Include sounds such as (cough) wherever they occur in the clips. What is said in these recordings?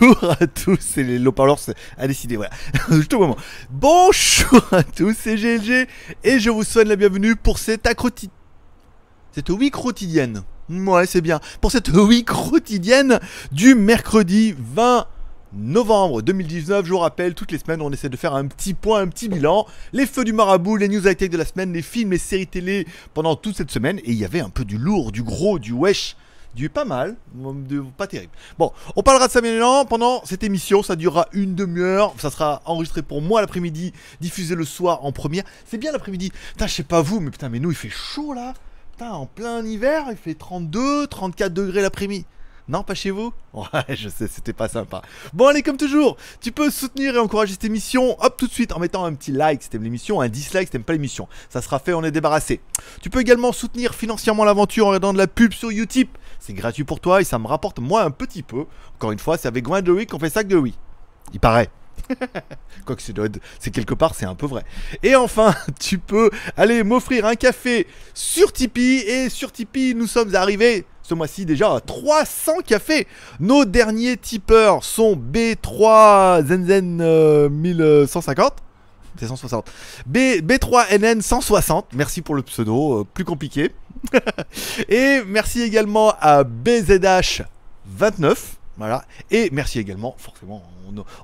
Bonjour à tous, c'est les à décider, (laughs) moment. Bonjour à tous, c'est GLG et je vous souhaite la bienvenue pour cette accroti... Cette week quotidienne. Ouais, c'est bien. Pour cette week quotidienne du mercredi 20 novembre 2019. Je vous rappelle, toutes les semaines, on essaie de faire un petit point, un petit bilan. Les feux du marabout, les news high-tech de la semaine, les films, les séries télé pendant toute cette semaine. Et il y avait un peu du lourd, du gros, du wesh. Du pas mal, pas terrible. Bon, on parlera de ça maintenant pendant cette émission. Ça durera une demi-heure. Ça sera enregistré pour moi l'après-midi, diffusé le soir en première. C'est bien l'après-midi. Putain, je sais pas vous, mais putain, mais nous, il fait chaud là. Putain, en plein hiver, il fait 32, 34 degrés l'après-midi. Non, pas chez vous (laughs) Ouais, je sais, c'était pas sympa. Bon, allez, comme toujours, tu peux soutenir et encourager cette émission, hop, tout de suite, en mettant un petit like si t'aimes l'émission, un dislike si t'aimes pas l'émission. Ça sera fait, on est débarrassé. Tu peux également soutenir financièrement l'aventure en regardant de la pub sur Utip. C'est gratuit pour toi et ça me rapporte moi un petit peu. Encore une fois, c'est avec Gwen de qu'on fait ça que de oui. Il paraît. (laughs) Quoique c'est quelque part, c'est un peu vrai. Et enfin, (laughs) tu peux aller m'offrir un café sur Tipeee. Et sur Tipeee, nous sommes arrivés ce mois-ci déjà à 300 cafés. Nos derniers tipeurs sont B3 Zenzen 1150. C'est 160. B, B3NN 160. Merci pour le pseudo, euh, plus compliqué. Et merci également à BZH 29. Voilà. Et merci également, forcément,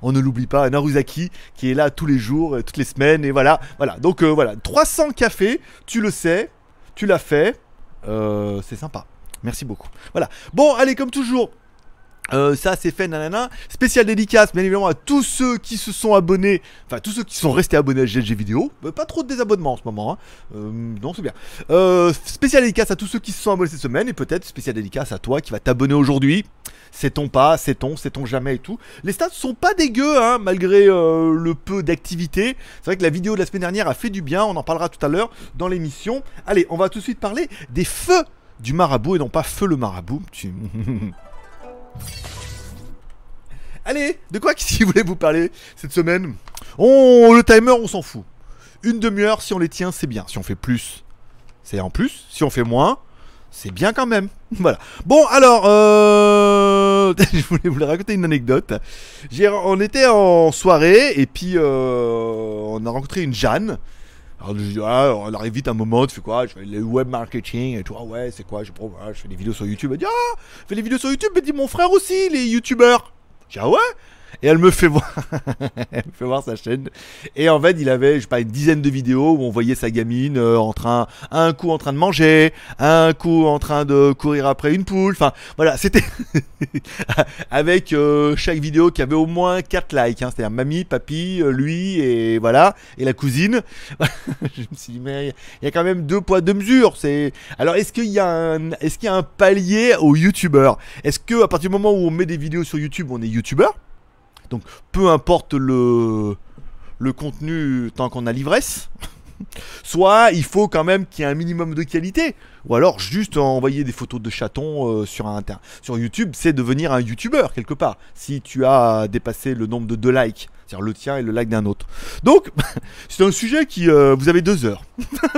on, ne l'oublie pas, à Naruzaki, qui est là tous les jours, toutes les semaines, et voilà. Voilà. Donc euh, voilà, 300 cafés, tu le sais, tu l'as fait, euh, c'est sympa. Merci beaucoup. Voilà. Bon, allez, comme toujours, euh, ça c'est fait nanana. Spécial dédicace bien évidemment à tous ceux qui se sont abonnés, enfin tous ceux qui sont restés abonnés à GLG vidéo. Euh, pas trop de désabonnements en ce moment, hein. euh, non c'est bien. spécial dédicace à tous ceux qui se sont abonnés cette semaine et peut-être spécial dédicace à toi qui va t'abonner aujourd'hui. Sait-on pas, sait-on, sait-on jamais et tout. Les stats sont pas dégueux hein, malgré le peu d'activité. C'est vrai que la vidéo de la semaine dernière a fait du bien, on en parlera tout à l'heure dans l'émission. Allez, on va tout de suite parler des feux du marabout et non pas feu le marabout. (laughs) Allez, de quoi vous voulez vous parler cette semaine? On le timer, on s'en fout. Une demi-heure, si on les tient, c'est bien. Si on fait plus, c'est en plus. Si on fait moins, c'est bien quand même. (laughs) Voilà. Bon, alors, euh... (laughs) je voulais vous raconter une anecdote. On était en soirée et puis euh, on a rencontré une Jeanne. Alors, je dis, ah, on arrive vite un moment, tu fais quoi? Je fais le web marketing et tout. Ah ouais, c'est quoi? Je, je fais des vidéos sur YouTube. Elle dit, ah, fais des vidéos sur YouTube. Elle dit, mon frère aussi, les youtubeurs. Je dis, ah ouais? Et elle me fait voir, (laughs) elle me fait voir sa chaîne. Et en fait, il avait, je sais pas, une dizaine de vidéos où on voyait sa gamine euh, en train, un coup en train de manger, un coup en train de courir après une poule. Enfin, voilà, c'était (laughs) avec euh, chaque vidéo qui avait au moins 4 likes. Hein, C'est-à-dire mamie, papy, euh, lui et voilà, et la cousine. (laughs) je me suis dit, mais il y a quand même deux poids, deux mesures. C'est alors, est-ce qu'il y a un, est-ce qu'il y a un palier aux youtubeurs? Est-ce que à partir du moment où on met des vidéos sur YouTube, on est youtubeur? Donc peu importe le, contenu tant qu'on a l'ivresse. (laughs) Soit il faut quand même qu'il y ait un minimum de qualité. Ou alors juste envoyer des photos de chatons euh, sur, un, sur YouTube, c'est devenir un YouTuber quelque part. Si tu as dépassé le nombre de deux likes, c'est-à-dire le tien et le like d'un autre. Donc, (laughs) c'est un sujet qui... Euh, vous avez deux heures.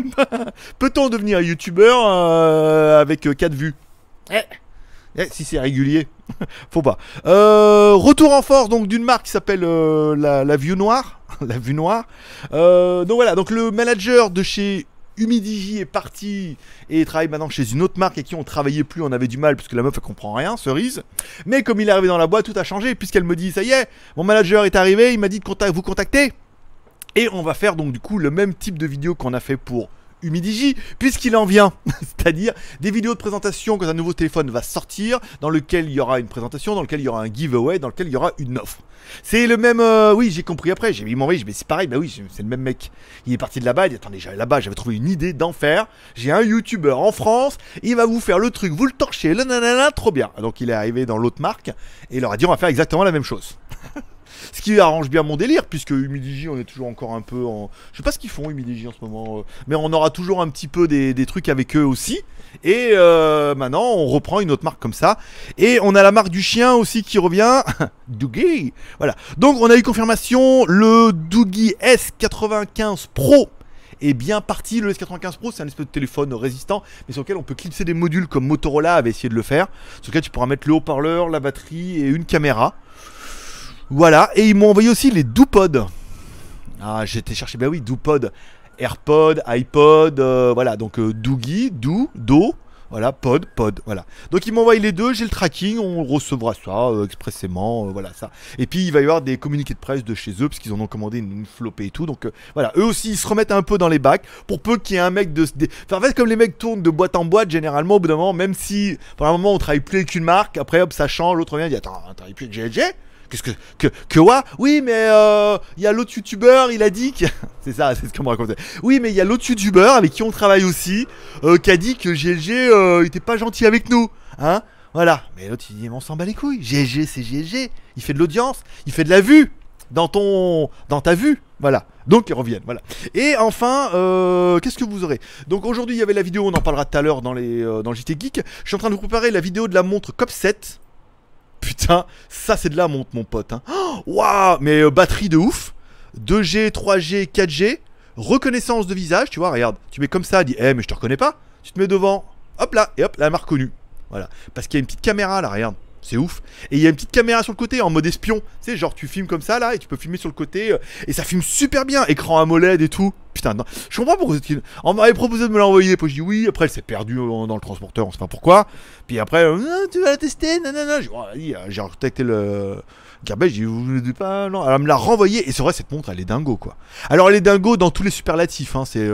(laughs) Peut-on devenir un YouTuber euh, avec quatre vues? Eh. Eh, si c'est régulier, (laughs) faut pas. Euh, retour en force donc d'une marque qui s'appelle euh, la, la Vue Noire. (laughs) la Vue Noire. Euh, donc voilà, donc le manager de chez Humidigi est parti et travaille maintenant chez une autre marque et qui on travaillait plus, on avait du mal puisque la meuf elle comprend rien, cerise. Mais comme il est arrivé dans la boîte, tout a changé puisqu'elle me dit ça y est, mon manager est arrivé, il m'a dit de vous contacter. Et on va faire donc du coup le même type de vidéo qu'on a fait pour Humidigi, puisqu'il en vient. (laughs) C'est-à-dire des vidéos de présentation quand un nouveau téléphone va sortir, dans lequel il y aura une présentation, dans lequel il y aura un giveaway, dans lequel il y aura une offre. C'est le même. Euh, oui, j'ai compris après. J'ai mis mon mais c'est pareil. Bah oui, c'est le même mec. Il est parti de là-bas. Il dit Attendez, là-bas, j'avais trouvé une idée d'en faire. J'ai un youtubeur en France. Il va vous faire le truc, vous le torchez, nanana, trop bien. Donc il est arrivé dans l'autre marque et il leur a dit On va faire exactement la même chose. (laughs) Ce qui arrange bien mon délire, puisque Humidigi, on est toujours encore un peu en. Je sais pas ce qu'ils font, Humidigi, en ce moment. Euh, mais on aura toujours un petit peu des, trucs avec eux aussi. Et euh, maintenant, on reprend une autre marque comme ça. Et on a la marque du chien aussi qui revient. (laughs) Doogie Voilà. Donc, on a eu confirmation. Le Doogie S95 Pro est bien parti. Le S95 Pro, c'est un espèce de téléphone résistant, mais sur lequel on peut clipser des modules comme Motorola avait essayé de le faire. Sur lequel tu pourras mettre le haut-parleur, la batterie et une caméra. Voilà, et ils m'ont envoyé aussi les DoPod. Ah, j'étais cherché, bah oui, DoPod. AirPod, iPod, euh, voilà, donc euh, Doogie, Do, Do, voilà, pod, pod, voilà. Donc ils m'envoient les deux, j'ai le tracking, on recevra ça euh, expressément, euh, voilà ça. Et puis il va y avoir des communiqués de presse de chez eux, parce qu'ils en ont commandé une, une flopée et tout. Donc voilà, eux aussi ils se remettent un peu dans les bacs, pour peu qu'il y ait un mec de... Enfin, en fait comme les mecs tournent de boîte en boîte, généralement au bout d'un moment, même si pendant un moment on travaille plus avec une marque, après hop ça change, l'autre vient et dit attends, on travaille plus avec GLG Que que Oui, mais euh, il y a l'autre youtubeur, il a dit que (laughs) c'est ça, (laughs) c'est ce qu'on me racontait. Oui, mais il y a l'autre youtubeur avec qui on travaille aussi, euh, qui a dit que GLG euh, était pas gentil avec nous, hein Voilà. Mais l'autre il dit mais on s'en bat les couilles. GLG c'est GLG, il fait de l'audience, il fait de la vue dans ton dans ta vue, voilà. Donc ils reviennent, voilà. Et enfin, euh, qu'est-ce que vous aurez? Donc aujourd'hui il y avait la vidéo, on en parlera tout à l'heure dans les euh, dans le JT Geek. Je suis en train de vous préparer la vidéo de la montre COP 7 Putain, ça c'est de la montre, mon pote. Hein. Waouh, mais euh, batterie de ouf. 2G, 3G, 4G. Reconnaissance de visage, tu vois, regarde. Tu mets comme ça, dis, eh, mais je te reconnais pas. Tu te mets devant, hop là, et hop, là, elle m'a reconnu. Voilà. Parce qu'il y a une petite caméra là, regarde. C'est ouf. Et il y a une petite caméra sur le côté en mode espion. Tu sais, genre tu filmes comme ça là et tu peux filmer sur le côté. euh, et ça filme super bien. Écran AMOLED et tout. Putain, non. Je comprends pourquoi On m'avait proposé de me l'envoyer. Puis je dis oui. Après, elle s'est perdue euh, dans le transporteur. On sait pas pourquoi. Puis après, euh, Ah, tu vas la tester. Dit, Oh, j'ai contacté le. Garbage, j'ai dit, vous ne pas, non. Elle me l'a renvoyé. Et c'est vrai, cette montre, elle est dingo, quoi. Alors, elle est dingo dans tous les superlatifs. Hein. C'est.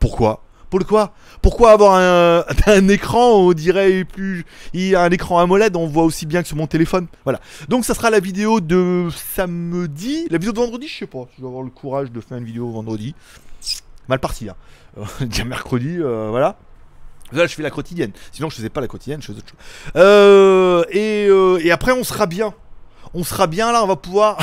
pourquoi? Pourquoi Pourquoi avoir un, (laughs) écran, on dirait plus. Un écran AMOLED, on voit aussi bien que sur mon téléphone. Voilà. Donc, ça sera la vidéo de samedi. La vidéo de vendredi, je sais pas. Je vais avoir le courage de faire une vidéo vendredi. Mal parti, hein. Euh, (laughs) Dire mercredi, euh, voilà. Là, je fais la quotidienne. Sinon, je faisais pas la quotidienne, je faisais autre chose. Euh, et après, on sera bien. On sera bien là, on va pouvoir.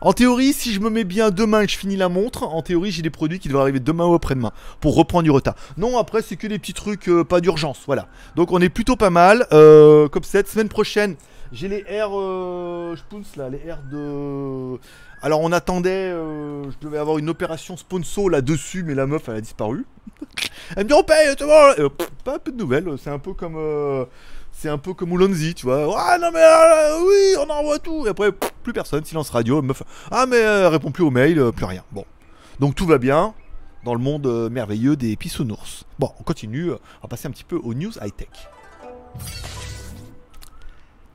En théorie, si je me mets bien demain et que je finis la montre, en théorie, j'ai des produits qui devraient arriver demain ou après-demain pour reprendre du retard. Non, après, c'est que des petits trucs, euh, pas d'urgence. Voilà. Donc, on est plutôt pas mal. Euh, comme cette semaine prochaine, j'ai les R. Euh, je pousse là, les R de. Alors, on attendait. euh, je devais avoir une opération sponsor là-dessus, mais la meuf, elle a disparu. (laughs) Elle me dit on paye, tu vois. Euh, pff, pas un peu de nouvelles. C'est un peu comme. C'est un peu comme Oulonzi, tu vois. Ah non mais euh, oui, on envoie tout. Et après, plus personne, silence radio. Meuf, ah mais euh, répond plus aux mails, euh, plus rien. Bon, donc tout va bien dans le monde euh, merveilleux des pissounours. Bon, on continue. On va passer un petit peu aux news high tech.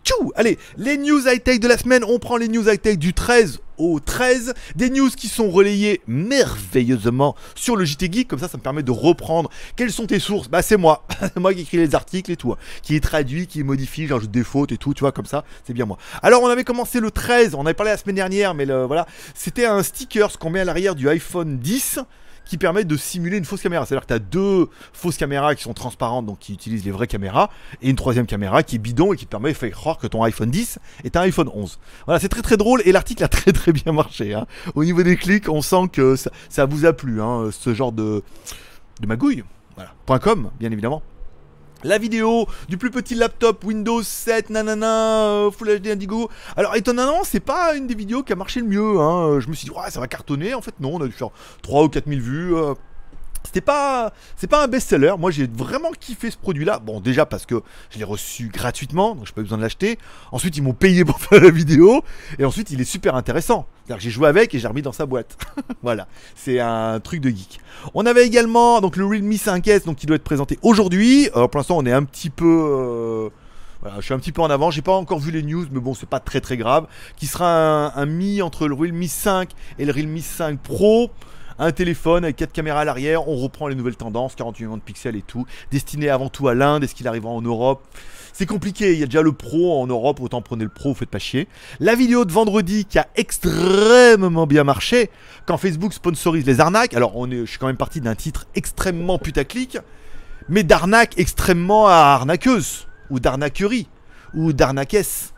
Tchou. Allez, les news high-tech de la semaine, on prend les news high-tech du 13 au 13, des news qui sont relayées merveilleusement sur le JT Geek, comme ça ça me permet de reprendre. Quelles sont tes sources? Bah c'est moi, (laughs) moi qui écris les articles et tout, hein. qui est traduit, qui modifie, j'ajoute des fautes et tout, tu vois, comme ça, c'est bien moi. Alors on avait commencé le 13, on avait parlé la semaine dernière, mais le, voilà, c'était un sticker, ce qu'on met à l'arrière du iPhone 10, qui permet de simuler une fausse caméra. C'est-à-dire que tu as deux fausses caméras qui sont transparentes, donc qui utilisent les vraies caméras, et une troisième caméra qui est bidon et qui te permet de faire croire que ton iPhone 10 est un iPhone 11. Voilà, c'est très très drôle et l'article a (laughs) très très bien marché. hein. Au niveau des clics, on sent que ça, vous a plu, hein, ce genre de, de magouille. Voilà. .com, bien évidemment. La vidéo du plus petit laptop Windows 7, nanana, euh, Full HD Indigo. Alors étonnamment, c'est pas une des vidéos qui a marché le mieux. Hein. Je me suis dit, ouais, ça va cartonner. En fait, non, on a dû faire 3 ou 4 000 vues. euh. C'était pas, c'est pas un best-seller. Moi, j'ai vraiment kiffé ce produit-là. Bon, déjà parce que je l'ai reçu gratuitement, donc j'ai pas besoin de l'acheter. Ensuite, ils m'ont payé pour (laughs) faire la vidéo, et ensuite, il est super intéressant. C'est-à-dire que j'ai joué avec et j'ai remis dans sa boîte. (laughs) voilà, c'est un truc de geek. On avait également donc le Realme 5S, donc qui doit être présenté aujourd'hui. Alors pour l'instant, on est un petit peu euh, voilà, je suis un petit peu en avant, j'ai pas encore vu les news, mais bon, c'est pas très très grave. Qui sera un mi entre le Realme 5 et le Realme 5 Pro. Un téléphone avec 4 caméras à l'arrière, on reprend les nouvelles tendances, 48 millions de pixels et tout. Destiné avant tout à l'Inde, est-ce qu'il arrivera en Europe? C'est compliqué, il y a déjà le Pro en Europe, autant prenez le Pro, vous faites pas chier. La vidéo de vendredi qui a extrêmement bien marché, quand Facebook sponsorise les arnaques, alors je suis quand même parti d'un titre extrêmement putaclic, mais d'arnaque extrêmement arnaqueuse, ou d'arnaquerie, ou d'arnaquesse.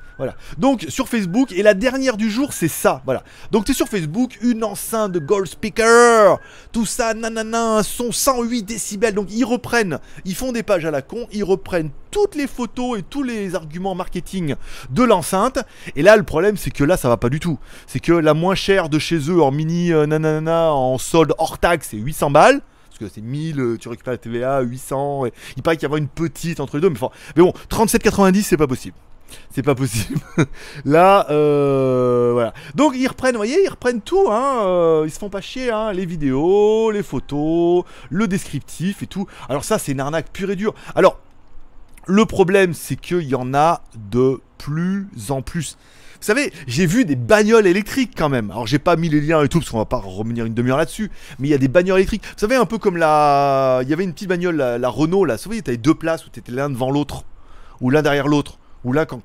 Donc sur Facebook, et la dernière du jour, c'est ça. Voilà. Donc t'es sur Facebook, une enceinte de Gold Speaker, tout ça, nanana, son 108 décibels. Donc ils reprennent, ils font des pages à la con, ils reprennent toutes les photos et tous les arguments marketing de l'enceinte. Et là, le problème, c'est que là, ça va pas du tout. C'est que la moins chère de chez eux en mini euh, nanana en solde hors taxe, c'est 800 balles parce que c'est 1000, euh, tu récupères la TVA, 800, et il paraît qu'il y avoir une petite entre les deux, mais bon, 37,90 c'est pas possible. C'est pas possible. (laughs) Là, euh, voilà. Donc ils reprennent, vous voyez, ils reprennent tout, hein. euh, ils se font pas chier, hein. Les vidéos, les photos, le descriptif et tout. Alors ça, c'est une arnaque pure et dure. Alors, le problème, c'est qu'il y en a de plus en plus. Vous savez, j'ai vu des bagnoles électriques quand même. Alors j'ai pas mis les liens et tout parce qu'on va pas revenir une demi-heure là-dessus. Mais il y a des bagnoles électriques. Vous savez, un peu comme la. Il y avait une petite bagnole, la, Renault là. Vous savez, t'avais deux places où t'étais l'un devant l'autre. Ou l'un derrière l'autre. Ou là, quand...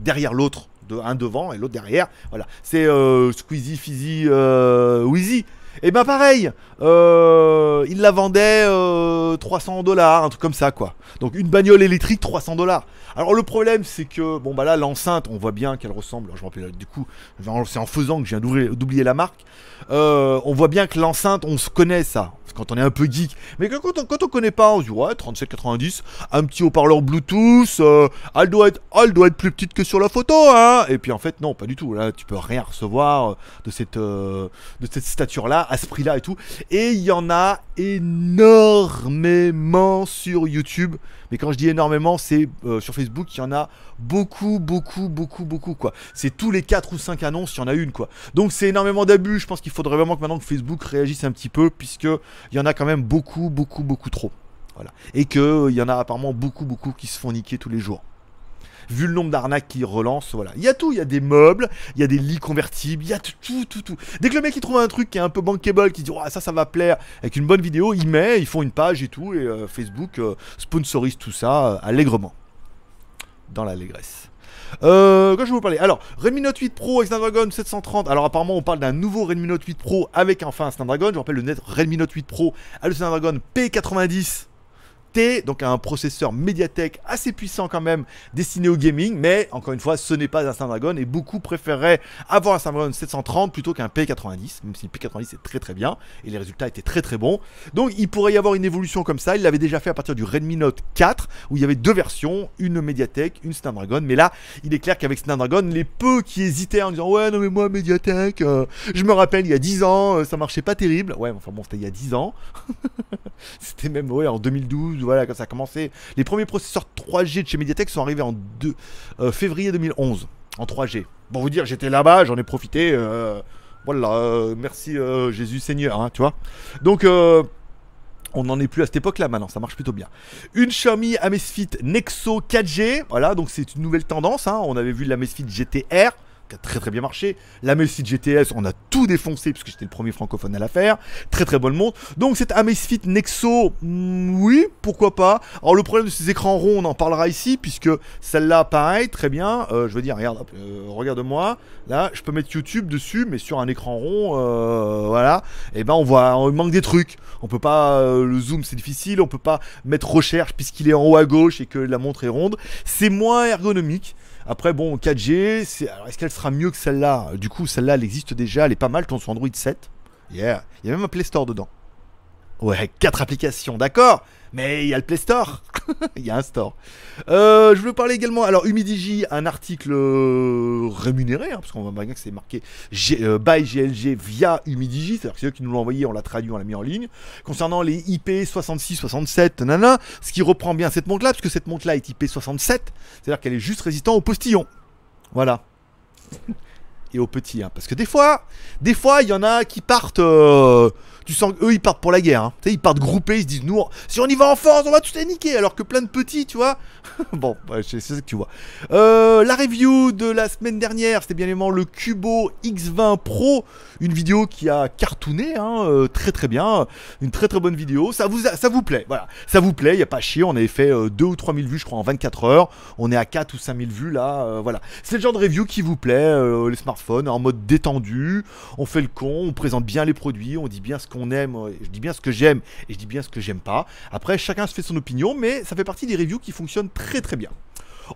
derrière l'autre. De, un devant et l'autre derrière. Voilà. C'est euh, Squeezie, Fizzy, euh, Wheezy. Et ben pareil, euh, il la vendait 300 dollars, un truc comme ça quoi. Donc une bagnole électrique 300 dollars. Alors le problème c'est que bon bah là l'enceinte, on voit bien qu'elle ressemble. Je me rappelle du coup, c'est en faisant que viens d'oublier la marque. on voit bien que l'enceinte, on se connaît ça quand on est un peu geek. Mais quand, on, connaît pas, on se dit ouais 37,90, un petit haut-parleur Bluetooth, euh, elle, doit être, plus petite que sur la photo, hein. Et puis en fait non, pas du tout. Là, tu peux rien recevoir euh, de cette euh, de cette à ce prix-là et tout. Et il y en a énormément sur YouTube. Mais quand je dis énormément, c'est sur Facebook, il y en a beaucoup, beaucoup, beaucoup, beaucoup quoi. C'est tous les 4 ou 5 annonces, il y en a une quoi. Donc c'est énormément d'abus. Je pense qu'il faudrait vraiment que maintenant que Facebook réagisse un petit peu, puisque il y en a quand même beaucoup, beaucoup, beaucoup trop. Voilà. Et qu'il euh, y en a apparemment beaucoup, beaucoup qui se font niquer tous les jours. Vu le nombre d'arnaques qui relancent, voilà. Il y a tout, il y a des meubles, il y a des lits convertibles, il y a tout, tout, tout. Dès que le mec trouve un truc qui est un peu bankable, qui dit oh, ça, ça va plaire, avec une bonne vidéo, il met, ils font une page et tout, et euh, Facebook euh, sponsorise tout ça allègrement. Dans l'allégresse. Euh, quand je vais vous parler? Alors, Redmi Note 8 Pro avec Snapdragon 730. Alors, apparemment, on parle d'un nouveau Redmi Note 8 Pro avec enfin un Snapdragon. Je rappelle, le net Redmi Note 8 Pro a le Snapdragon P90 donc un processeur Mediatek assez puissant quand même, destiné au gaming, mais encore une fois, ce n'est pas un Snapdragon et beaucoup préféreraient avoir un Snapdragon 730 plutôt qu'un P90, même si le P90 est très très bien et les résultats étaient très très bons. Donc il pourrait y avoir une évolution comme ça, il l'avait déjà fait à partir du Redmi Note 4 où il y avait deux versions, une Mediatek, une Snapdragon, mais là, il est clair qu'avec Snapdragon, les peu qui hésitaient en disant ouais non mais moi Mediatek, euh, je me rappelle il y a 10 ans, euh, ça marchait pas terrible. Ouais, enfin bon, c'était il y a 10 ans. (laughs) c'était même ouais en 2012 voilà, ça a commencé. Les premiers processeurs 3G de chez Mediatek sont arrivés en euh, février 2011, en 3G. Bon, vous dire, j'étais là-bas, j'en ai profité. Euh, voilà, euh, merci Jésus Seigneur, hein, tu vois. Donc, on n'en est plus à cette époque-là maintenant, ça marche plutôt bien. Une Xiaomi Amazfit Nexo 4G, voilà, donc c'est une nouvelle tendance. Hein. On avait vu l'Amazfit GTR qui a très très bien marché. La Amazfit GTS, on a tout défoncé puisque j'étais le premier francophone à la faire. Très très bonne montre. Donc cette Amazfit Nexo, hmm, oui, pourquoi pas. Alors le problème de ces écrans ronds, on en parlera ici puisque celle-là, pareil, très bien. Euh, je veux dire, regarde, euh, regarde-moi. Là, je peux mettre YouTube dessus, mais sur un écran rond, euh, voilà. Et eh ben on voit, on manque des trucs. On peut pas, le zoom c'est difficile. On peut pas mettre recherche puisqu'il est en haut à gauche et que la montre est ronde. C'est moins ergonomique. Après, bon, 4G, c'est... alors est-ce qu'elle sera mieux que celle-là? Du coup, celle-là, elle existe déjà, elle est pas mal, ton sur Android 7. Yeah. Il y a même un Play Store dedans. Ouais, 4 applications, d'accord mais il y a le Play Store. (laughs) il y a un store. Euh, je veux parler également. Alors, Humidigi, un article euh, rémunéré, hein, parce qu'on voit bien que c'est marqué euh, by GLG via Humidigi. C'est-à-dire que c'est eux qui nous l'ont envoyé, on l'a traduit, on l'a mis en ligne. Concernant les IP 66, 67, nana, ce qui reprend bien cette montre-là, parce que cette montre-là est IP 67, c'est-à-dire qu'elle est juste résistante au postillon. Voilà. Et au petit, hein, parce que des fois, des fois, il y en a qui partent tu sens qu'eux ils partent pour la guerre. Hein. Ils partent groupés, ils se disent nous, si on y va en force, on va tout les niquer. Alors que plein de petits, tu vois. (laughs) bon, c'est ça que tu vois. Euh, la review de la semaine dernière, c'était bien évidemment le Cubo X20 Pro. Une vidéo qui a cartonné, hein, euh, très très bien. Une très très bonne vidéo. Ça vous, ça vous plaît, voilà. Ça vous plaît, il n'y a pas chier. On avait fait 2 euh, ou 3 000 vues, je crois, en 24 heures. On est à 4 ou 5 000 vues là. voilà. C'est le genre de review qui vous plaît. les smartphones en mode détendu. On fait le con, on présente bien les produits, on dit bien ce aime. Je dis bien ce que j'aime et je dis bien ce que j'aime pas. Après, chacun se fait son opinion, mais ça fait partie des reviews qui fonctionnent très très bien.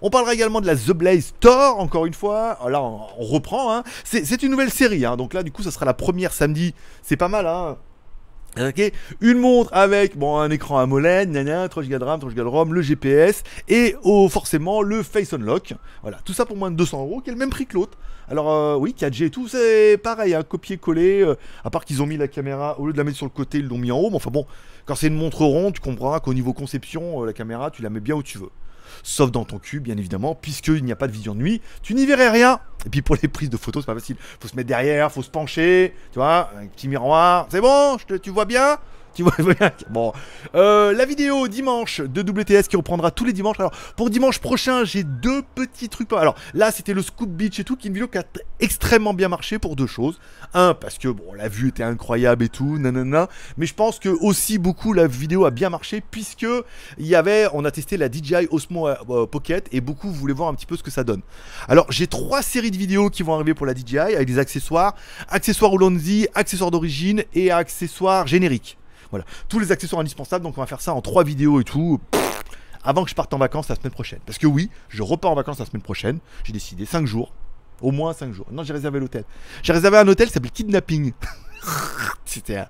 On parlera également de la The Blaze Thor, encore une fois. Là, on, reprend. Hein. C'est une nouvelle série. Hein. Donc là, du coup, ça sera la première samedi. C'est pas mal. Hein. Une montre avec bon un écran AMOLED, 3 Go de RAM, 3 Go de ROM, le GPS et oh, forcément le Face Unlock. Voilà, tout ça pour moins de 200 euros, qui est le même prix que l'autre. Alors euh, oui, 4G et tout, c'est pareil, un copier-coller. Euh, à part qu'ils ont mis la caméra au lieu de la mettre sur le côté, ils l'ont mis en haut. Mais enfin bon, quand c'est une montre ronde, tu comprendras qu'au niveau conception, euh, la caméra, tu la mets bien où tu veux sauf dans ton cul, bien évidemment, puisqu'il n'y a pas de vision de nuit, tu n'y verrais rien. Et puis pour les prises de photos, c'est pas facile. Faut se mettre derrière, faut se pencher, tu vois, un petit miroir. C'est bon, tu vois bien? Bon. Euh, la vidéo dimanche de WTS qui reprendra tous les dimanches. Alors, pour dimanche prochain, j'ai deux petits trucs. Alors, là, c'était le Scoop Beach et tout, qui est une vidéo qui a extrêmement bien marché pour deux choses. Un, parce que, bon, la vue était incroyable et tout, nanana. Mais je pense que aussi beaucoup la vidéo a bien marché, puisque il y avait, on a testé la DJI Osmo euh, Pocket et beaucoup voulaient voir un petit peu ce que ça donne. Alors, j'ai trois séries de vidéos qui vont arriver pour la DJI avec des accessoires. Accessoires Ulanzi, accessoires d'origine et accessoires génériques. Voilà, tous les accessoires indispensables. Donc on va faire ça en trois vidéos et tout. avant que je parte en vacances la semaine prochaine. Parce que oui, je repars en vacances la semaine prochaine. J'ai décidé 5 jours. Au moins 5 jours. Non, j'ai réservé l'hôtel. J'ai réservé un hôtel qui s'appelle Kidnapping. (laughs) C'était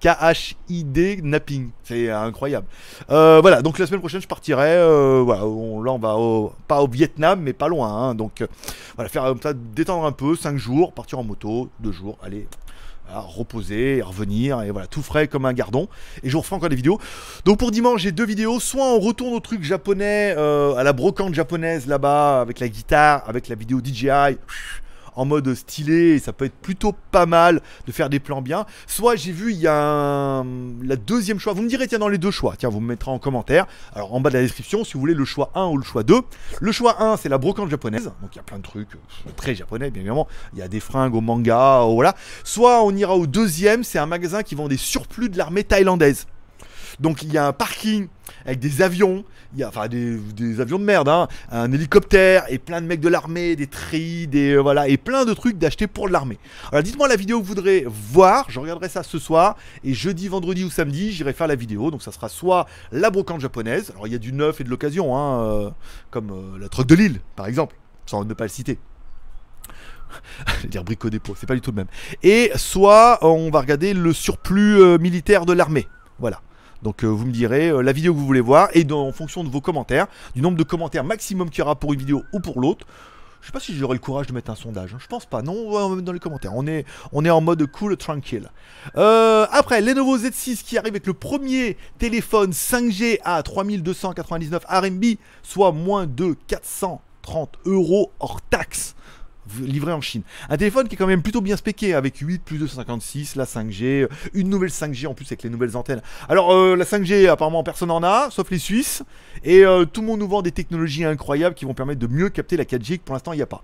K-H-I-D Napping. C'est incroyable. Euh, voilà, donc la semaine prochaine, je partirai. Euh, voilà, là, on va pas au Vietnam, mais pas loin. Hein. donc voilà, faire ça, détendre un peu, 5 jours, partir en moto, 2 jours, allez, à reposer, revenir, et voilà, tout frais comme un gardon. Et je vous refais encore des vidéos. Donc pour dimanche, j'ai deux vidéos. Soit on retourne au truc japonais, euh, à la brocante japonaise là-bas, avec la guitare, avec la vidéo DJI en mode stylé ça peut être plutôt pas mal de faire des plans bien. Soit j'ai vu, il y a un... la deuxième choix. Vous me direz, tiens, dans les deux choix. Tiens, vous me mettrez en commentaire. Alors en bas de la description, si vous voulez le choix 1 ou le choix 2. Le choix 1, c'est la brocante japonaise. Donc il y a plein de trucs euh, très japonais, bien évidemment. Il y a des fringues au manga, voilà. Soit on ira au deuxième, c'est un magasin qui vend des surplus de l'armée thaïlandaise. Donc il y a un parking avec des avions, il y a enfin des, avions de merde, hein, un hélicoptère et plein de mecs de l'armée, des treillis, des euh, voilà et plein de trucs d'acheter pour l'armée. Alors dites-moi la vidéo que vous voudrez voir, je regarderai ça ce soir et jeudi, vendredi ou samedi, j'irai faire la vidéo. Donc ça sera soit la brocante japonaise, alors il y a du neuf et de l'occasion, hein, euh, comme euh, la truc de Lille par exemple, sans ne pas le citer. (laughs) je dire brico dépôt, c'est pas du tout le même. Et soit on va regarder le surplus militaire de l'armée. Voilà. Donc euh, vous me direz euh, la vidéo que vous voulez voir et en fonction de vos commentaires, du nombre de commentaires maximum qu'il y aura pour une vidéo ou pour l'autre. Je sais pas si j'aurai le courage de mettre un sondage. Hein. Je pense pas. Non, on va mettre dans les commentaires. On est, en mode cool, tranquille. Euh, après, Lenovo Z6 qui arrive avec le premier téléphone 5G à 3299 RMB, soit moins de 430 euros hors taxe livré en Chine. Un téléphone qui est quand même plutôt bien spéqué avec 8 plus 256, la 5G, euh, une nouvelle 5G en plus avec les nouvelles antennes. Alors euh, la 5G apparemment personne n'en a, sauf les Suisses, et euh, tout le monde nous vend des technologies incroyables qui vont permettre de mieux capter la 4G que pour l'instant il n'y a pas.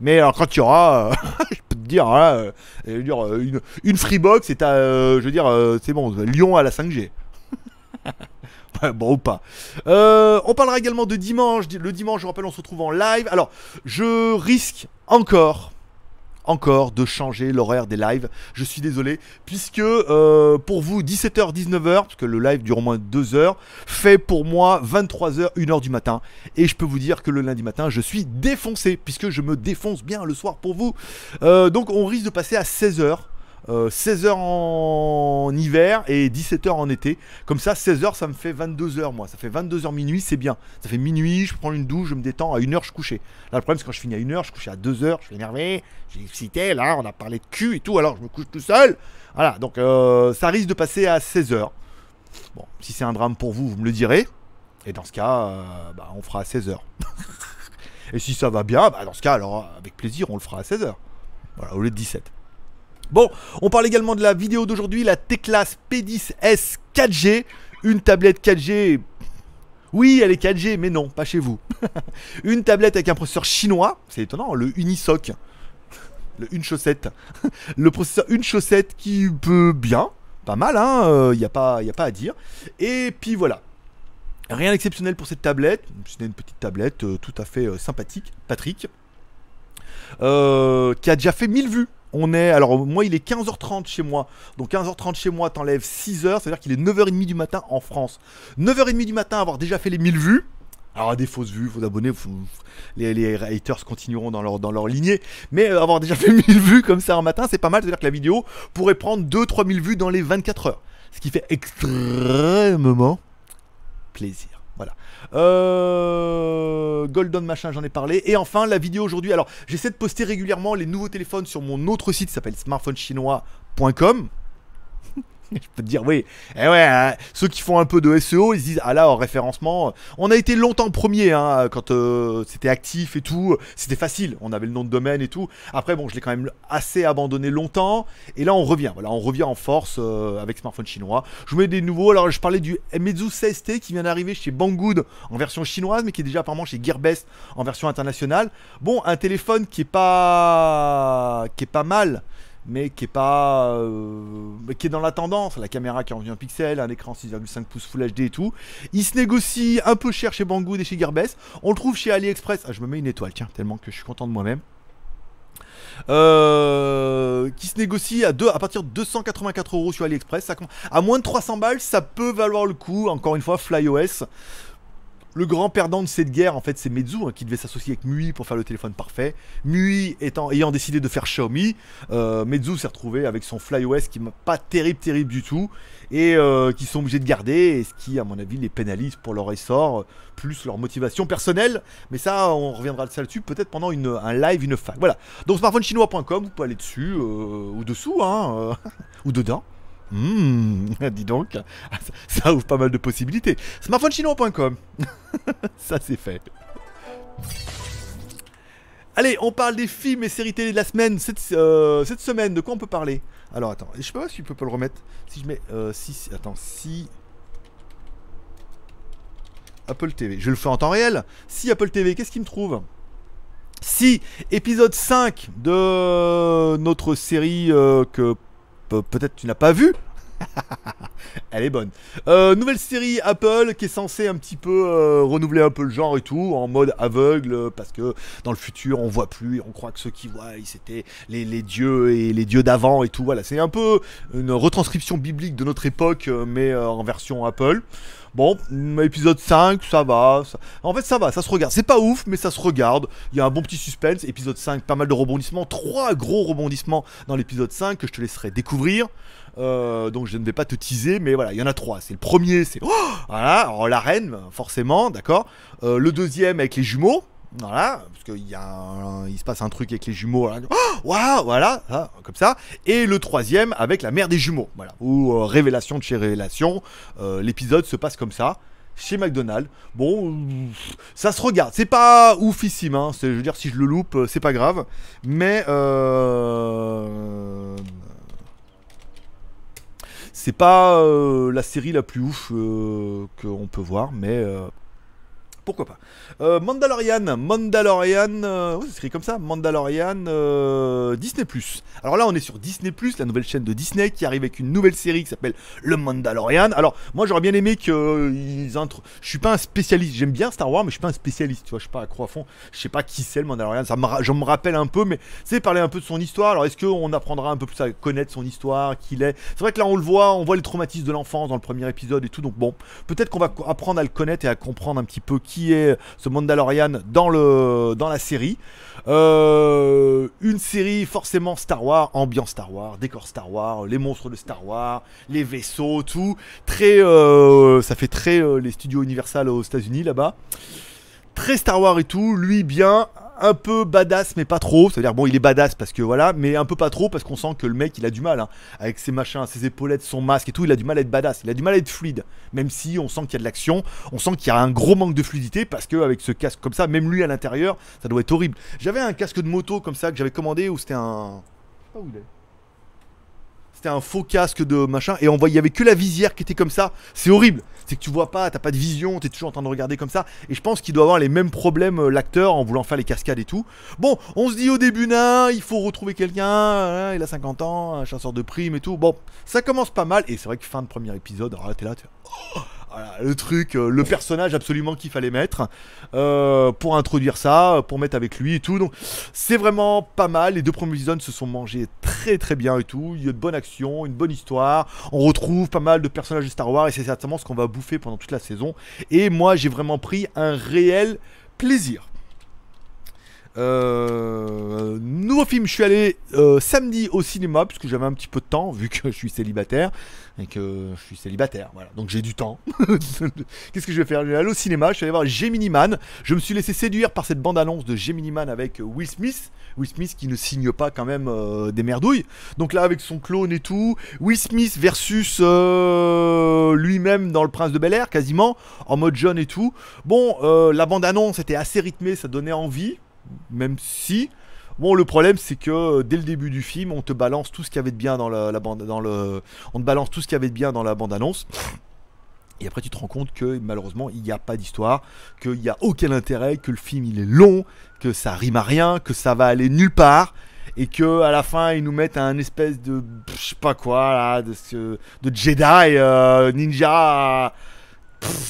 Mais alors quand il y aura, (laughs) je peux te dire, hein, une, une Freebox, c'est à, je veux dire, c'est bon, Lyon à la 5G. Bon ou pas. Euh, on parlera également de dimanche. Le dimanche, je rappelle, on se retrouve en live. Alors, je risque encore encore de changer l'horaire des lives. Je suis désolé, puisque euh, pour vous, 17h, 19h, parce que le live dure au moins 2 heures, fait pour moi 23h, 1h du matin. Et je peux vous dire que le lundi matin, je suis défoncé, puisque je me défonce bien le soir pour vous. Euh, donc on risque de passer à 16h. 16h euh, en hiver et 17h en été. Comme ça, 16h, ça me fait 22h, moi. Ça fait 22h minuit, c'est bien. Ça fait minuit, je prends une douche, je me détends. À 1h, je couchais. Là, le problème, c'est quand je finis à 1h, je couche à 2h, je suis énervé, j'ai excité, là, on a parlé de cul et tout, alors je me couche tout seul. Voilà, donc euh, ça risque de passer à 16h. Bon, si c'est un drame pour vous, vous me le direz. Et dans ce cas, euh, bah, on fera à 16h. (laughs) et si ça va bien, bah, dans ce cas, alors avec plaisir, on le fera à 16h. Voilà, au lieu de 17. Bon, on parle également de la vidéo d'aujourd'hui, la Teclas P10S 4G, une tablette 4G. Oui, elle est 4G, mais non, pas chez vous. (laughs) une tablette avec un processeur chinois, c'est étonnant, le Unisoc. (laughs) Le une chaussette. (laughs) le processeur une chaussette qui peut bien, pas mal, hein, il euh, n'y a, pas, a pas à dire. Et puis voilà. Rien d'exceptionnel pour cette tablette. C'est une petite tablette euh, tout à fait euh, sympathique, Patrick. qui a déjà fait 1000 vues on est, alors moi il est 15h30 chez moi. Donc 15h30 chez moi, t'enlèves 6h, c'est-à-dire qu'il est 9h30 du matin en France. 9h30 du matin, avoir déjà fait les 1000 vues. Alors des fausses vues, faux abonnés, faut- les, les haters continueront dans leur, dans leur lignée. Mais euh, avoir déjà (laughs) fait 1000 vues comme ça un matin, c'est pas mal. C'est-à-dire que la vidéo pourrait prendre 2-3 000 vues dans les 24 heures. Ce qui fait extrêmement plaisir. Voilà. Euh, Golden machin, j'en ai parlé. Et enfin, la vidéo aujourd'hui. Alors, j'essaie de poster régulièrement les nouveaux téléphones sur mon autre site qui s'appelle smartphonechinois.com. (laughs) Je peux te dire, oui. Eh ouais, hein, ceux qui font un peu de SEO, ils se disent, ah là, en référencement, on a été longtemps premier, hein, quand euh, c'était actif et tout. C'était facile, on avait le nom de domaine et tout. Après, bon, je l'ai quand même assez abandonné longtemps. Et là, on revient. Voilà, on revient en force euh, avec smartphone chinois. Je vous mets des nouveaux. Alors, je parlais du Meizu 16T qui vient d'arriver chez Banggood en version chinoise, mais qui est déjà apparemment chez Gearbest en version internationale. Bon, un téléphone qui est pas, qui est pas mal mais qui est pas euh, qui est dans la tendance la caméra 41 pixels un écran 6,5 pouces Full HD et tout il se négocie un peu cher chez Banggood et chez Gearbest on le trouve chez AliExpress ah je me mets une étoile tiens tellement que je suis content de moi-même euh, qui se négocie à, deux, à partir de 284 euros sur AliExpress. À moins de 300 balles, ça peut valoir le coup. Encore une fois, FlyOS. Le grand perdant de cette guerre, en fait, c'est Meizu hein, qui devait s'associer avec MUI pour faire le téléphone parfait. MUI étant, ayant décidé de faire Xiaomi, euh, Meizu s'est retrouvé avec son FlyOS qui n'est pas terrible, terrible du tout, et euh, qui sont obligés de garder, et ce qui, à mon avis, les pénalise pour leur essor, plus leur motivation personnelle. Mais ça, on reviendra là-dessus peut-être pendant un live, une fac. Voilà. Donc smartphonechinois.com, vous pouvez aller dessus, euh, ou dessous, hein, euh, (laughs) ou dedans. Mmh, (laughs) dis donc, ça, ouvre pas mal de possibilités. Smartphonechinois.com, (laughs) ça c'est fait. Allez, on parle des films et séries télé de la semaine. Cette, euh, semaine, de quoi on peut parler? Alors attends, je sais pas si tu peux pas le remettre. Si je mets. Euh, attends, si. Apple TV. Je le fais en temps réel. Si Apple TV, qu'est-ce qu'il me trouve? Si épisode 5 de notre série euh, que peut-être tu n'as pas vue. (laughs) Elle est bonne. Euh, nouvelle série Apple qui est censée un petit peu euh, renouveler un peu le genre et tout, en mode aveugle, euh, parce que dans le futur on voit plus et on croit que ceux qui voient c'était les, dieux et les dieux d'avant et tout. Voilà, c'est un peu une retranscription biblique de notre époque, mais en version Apple. Bon, mm, épisode 5, ça va. ça- En fait, ça va, ça se regarde. C'est pas ouf, mais ça se regarde. Il y a un bon petit suspense. Épisode 5, pas mal de rebondissements. Trois gros rebondissements dans l'épisode 5 que je te laisserai découvrir. Euh, donc je ne vais pas te teaser, mais voilà, il y en a trois. C'est le premier, c'est oh voilà, alors, la reine, forcément, d'accord. Euh, le deuxième avec les jumeaux, voilà, parce qu'il se passe un truc avec les jumeaux, Oh, waouh, voilà, ah, comme ça. Et le troisième avec la mère des jumeaux, voilà, ou euh, révélation de chez révélation. Euh, L'épisode se passe comme ça. Chez McDonald's, bon, ça se regarde. C'est pas oufissime, hein. Je veux dire, si je le loupe, euh, c'est pas grave. Mais euh, c'est pas la série la plus ouf qu'on peut voir, mais pourquoi pas. Euh, Mandalorian, Mandalorian, euh, c'est écrit comme ça, Mandalorian euh, Disney+. Alors là, on est sur Disney+, la nouvelle chaîne de Disney qui arrive avec une nouvelle série qui s'appelle Le Mandalorian. Alors, moi, j'aurais bien aimé qu'ils intro... Je suis pas un spécialiste, j'aime bien Star Wars, mais je suis pas un spécialiste, tu vois, je suis pas à croix à fond. Je sais pas qui c'est le Mandalorian, ça me je me rappelle un peu, mais c'est parler un peu de son histoire. Alors, est-ce qu'on apprendra un peu plus à connaître son histoire, qui il est? C'est vrai que là, on le voit, on voit les traumatismes de l'enfance dans le premier épisode et tout, donc bon, peut-être qu'on va apprendre à le connaître et à comprendre un petit peu qui est ce Mandalorian dans, le, dans la série. Euh, une série forcément Star Wars, ambiance Star Wars, décor Star Wars, les monstres de Star Wars, les vaisseaux, tout. Très, euh, ça fait très euh, les studios Universal aux États-Unis là-bas. Très Star Wars et tout. Lui bien, un peu badass mais pas trop. C'est-à-dire bon, il est badass parce que voilà, mais un peu pas trop parce qu'on sent que le mec il a du mal hein. avec ses machins, ses épaulettes, son masque et tout. Il a du mal à être badass. Il a du mal à être fluide. Même si on sent qu'il y a de l'action, on sent qu'il y a un gros manque de fluidité parce que avec ce casque comme ça, même lui à l'intérieur, ça doit être horrible. J'avais un casque de moto comme ça que j'avais commandé où c'était un. Je sais pas où il est. C'était un faux casque de machin et on voyait, il y avait que la visière qui était comme ça. C'est horrible. C'est que tu vois pas, t'as pas de vision, t'es toujours en train de regarder comme ça. Et je pense qu'il doit avoir les mêmes problèmes euh, l'acteur en voulant faire les cascades et tout. Bon, on se dit au début, nan, il faut retrouver quelqu'un. hein, il a 50 ans, un chasseur de primes et tout. Bon, ça commence pas mal et c'est vrai que fin de premier épisode, alors là t'es là, tu oh, Voilà, le truc, euh, le personnage absolument qu'il fallait mettre euh, pour introduire ça, pour mettre avec lui et tout. Donc c'est vraiment pas mal. Les deux premiers épisodes se sont mangés très très bien et tout. Il y a de bonnes actions, une bonne histoire. On retrouve pas mal de personnages de Star Wars et c'est certainement ce qu'on va bouffer pendant toute la saison. Et moi j'ai vraiment pris un réel plaisir. Euh, nouveau film, je suis allé euh, samedi au cinéma puisque j'avais un petit peu de temps vu que (laughs) je suis célibataire et que je suis célibataire. Voilà, donc j'ai du temps. (laughs) Qu'est-ce que je vais faire? Je vais aller au cinéma. Je suis allé voir Gemini Man. Je me suis laissé séduire par cette bande-annonce de Gemini Man avec Will Smith. Will Smith qui ne signe pas quand même euh, des merdouilles. Donc là avec son clone et tout. Will Smith versus euh, lui-même dans Le Prince de Bel Air quasiment en mode jeune et tout. Bon, la bande-annonce était assez rythmée, ça donnait envie même si. Bon, le problème, c'est que euh, dès le début du film, on te balance tout ce qu'il y avait de bien dans la, bande, dans le, on te balance tout ce qu'il y avait de bien dans la bande annonce. Et après, tu te rends compte que malheureusement, il n'y a pas d'histoire, qu'il n'y a aucun intérêt, que le film il est long, que ça rime à rien, que ça va aller nulle part, et que à la fin, ils nous mettent un espèce de, je sais pas quoi, de Jedi euh, ninja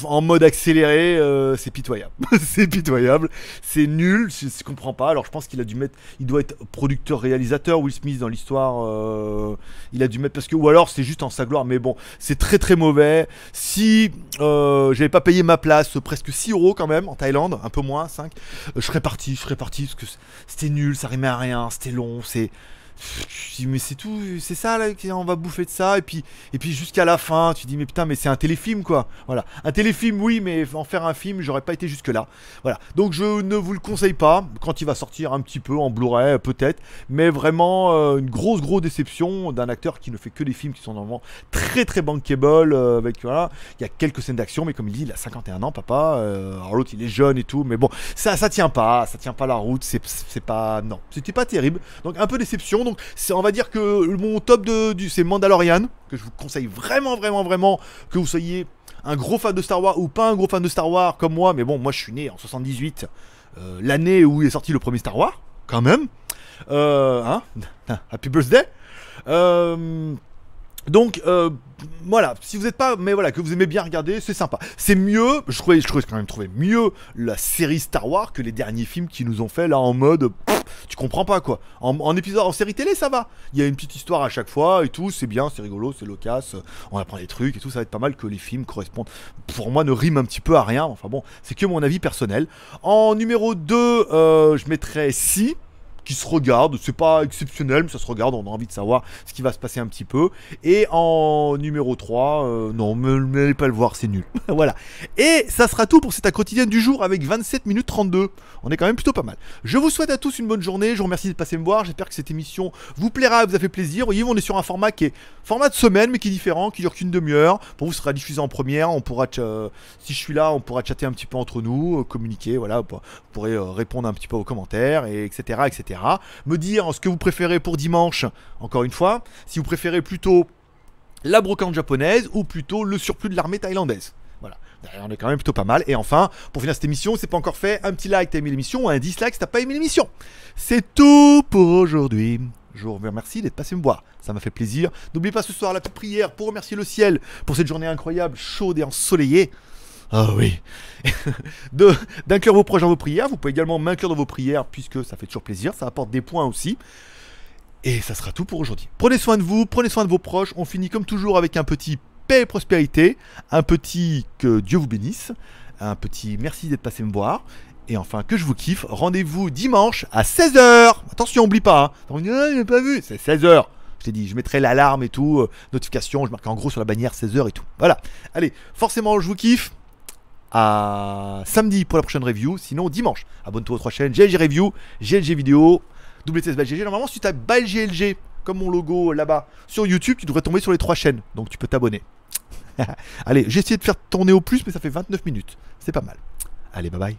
en mode accéléré, euh, c'est pitoyable. (laughs) c'est pitoyable. C'est nul, je, je, comprends pas. Alors je pense qu'il a dû mettre. Il doit être producteur-réalisateur, Will Smith, dans l'histoire. Euh, il a dû mettre. Parce que. Ou alors c'est juste en sa gloire. Mais bon, c'est très très mauvais. Si euh, j'avais pas payé ma place, presque 6 euros quand même, en Thaïlande, un peu moins, 5, je serais parti, je serais parti. Parce que c'était nul, ça rimait à rien, c'était long, c'est dis mais c'est tout, c'est ça là, on va bouffer de ça et puis et puis jusqu'à la fin, tu dis mais putain mais c'est un téléfilm quoi. Voilà, un téléfilm oui, mais en faire un film, j'aurais pas été jusque là. Voilà. Donc je ne vous le conseille pas quand il va sortir un petit peu en Blu-ray peut-être, mais vraiment euh, une grosse grosse déception d'un acteur qui ne fait que des films qui sont normalement très très bankable euh, avec voilà, il y a quelques scènes d'action mais comme il dit, il a 51 ans papa, euh, alors l'autre il est jeune et tout mais bon, ça ça tient pas, ça tient pas la route, c'est pas non, c'était pas terrible. Donc un peu déception donc on va dire que mon top de, c'est Mandalorian, que je vous conseille vraiment, vraiment, vraiment, que vous soyez un gros fan de Star Wars ou pas un gros fan de Star Wars comme moi, mais bon, moi je suis né en 78, euh, l'année où est sorti le premier Star Wars, quand même. Euh, hein (laughs) Happy birthday. Euh, donc euh, voilà, si vous n'êtes pas, mais voilà, que vous aimez bien regarder, c'est sympa. C'est mieux, je trouvais, je trouvais quand même trouver mieux la série Star Wars que les derniers films qui nous ont fait là en mode, tu comprends pas quoi. En, épisode, en série télé, ça va. Il y a une petite histoire à chaque fois et tout, c'est bien, c'est rigolo, c'est loquace, on apprend des trucs et tout, ça va être pas mal que les films correspondent. Pour moi, ne riment un petit peu à rien. Enfin bon, c'est que mon avis personnel. En numéro 2, euh, je mettrais Si qui se regarde. C'est pas exceptionnel, mais ça se regarde. On a envie de savoir ce qui va se passer un petit peu. Et en numéro 3, euh, non, ne allez pas le voir, c'est nul. (laughs) voilà. Et ça sera tout pour cette quotidienne du jour avec 27 minutes 32. On est quand même plutôt pas mal. Je vous souhaite à tous une bonne journée. Je vous remercie de passer me voir. J'espère que cette émission vous plaira, vous a fait plaisir. Vous voyez, on est sur un format qui est format de semaine, mais qui est différent, qui dure qu'une demi-heure. Pour vous, sera diffusé en première. On pourra, si je suis là, on pourra chatter un petit peu entre nous, euh, communiquer. Voilà, vous pourrez euh, répondre un petit peu aux commentaires, et etc., etc. Me dire ce que vous préférez pour dimanche, encore une fois, si vous préférez plutôt la brocante japonaise ou plutôt le surplus de l'armée thaïlandaise. Voilà, on est quand même plutôt pas mal. Et enfin, pour finir cette émission, c'est pas encore fait, un petit like, t'as aimé l'émission, un dislike si t'as pas aimé l'émission. C'est tout pour aujourd'hui. Je vous remercie d'être passé me voir. Ça m'a fait plaisir. N'oubliez pas ce soir la petite prière pour remercier le ciel pour cette journée incroyable, chaude et ensoleillée. Ah oui. (laughs) D'inclure vos proches dans vos prières. Vous pouvez également m'inclure dans vos prières puisque ça fait toujours plaisir. Ça apporte des points aussi. Et ça sera tout pour aujourd'hui. Prenez soin de vous, prenez soin de vos proches. On finit comme toujours avec un petit paix et prospérité. Un petit que Dieu vous bénisse. Un petit merci d'être passé me voir. Et enfin, que je vous kiffe. Rendez-vous dimanche à 16h. Attention, n'oublie pas. Hein. Ah, pas vu. C'est 16h. Je t'ai dit, je mettrai l'alarme et tout, euh, notification, je marque en gros sur la bannière 16h et tout. Voilà. Allez, forcément, je vous kiffe à samedi pour la prochaine review. Sinon, dimanche, abonne-toi aux trois chaînes GLG Review, GLG Vidéo, WTS GLG. Normalement, si tu tapes GLG comme mon logo là-bas sur YouTube, tu devrais tomber sur les trois chaînes. Donc, tu peux t'abonner. (laughs) Allez, j'ai essayé de faire tourner au plus, mais ça fait 29 minutes. C'est pas mal. Allez, bye bye.